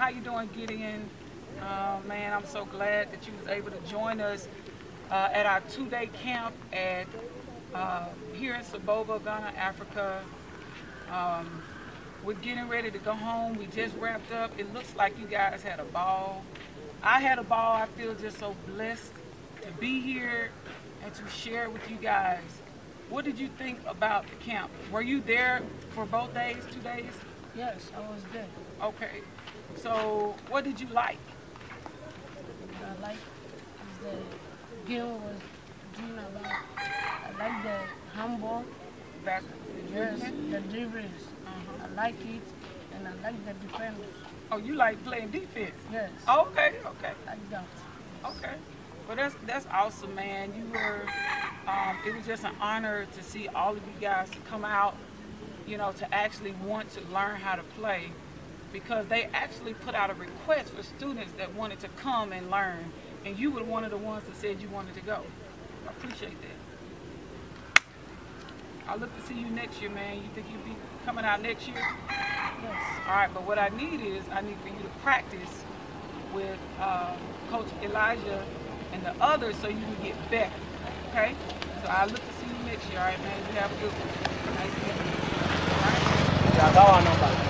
how you doing, Gideon? Uh, man, I'm so glad that you was able to join us uh, at our two-day camp at uh, here in Saboba, Ghana, Africa. Um, we're getting ready to go home. We just wrapped up. It looks like you guys had a ball. I had a ball. I feel just so blessed to be here and to share with you guys. What did you think about the camp? Were you there for both days, two days? Yes, I was there. Okay. So what did you like? What I like is the game was doing a lot. I like the handball, Back. yes, the dribbles. Uh-huh. I like it, and I like the defense. Oh, you like playing defense? Yes, Okay, okay, I like that. okay. Well, that's that's awesome, man. You were. Um, it was just an honor to see all of you guys come out. You know, to actually want to learn how to play, because they actually put out a request for students that wanted to come and learn, and you were one of the ones that said you wanted to go. I appreciate that. I look to see you next year, man. You think you'll be coming out next year? Yes, All right, but what I need is I need for you to practice with uh, Coach Elijah and the others so you can get better. Okay? So I look to see you next year. All right, man. You have a good one. Nice meeting you. All right? Yeah, that one number.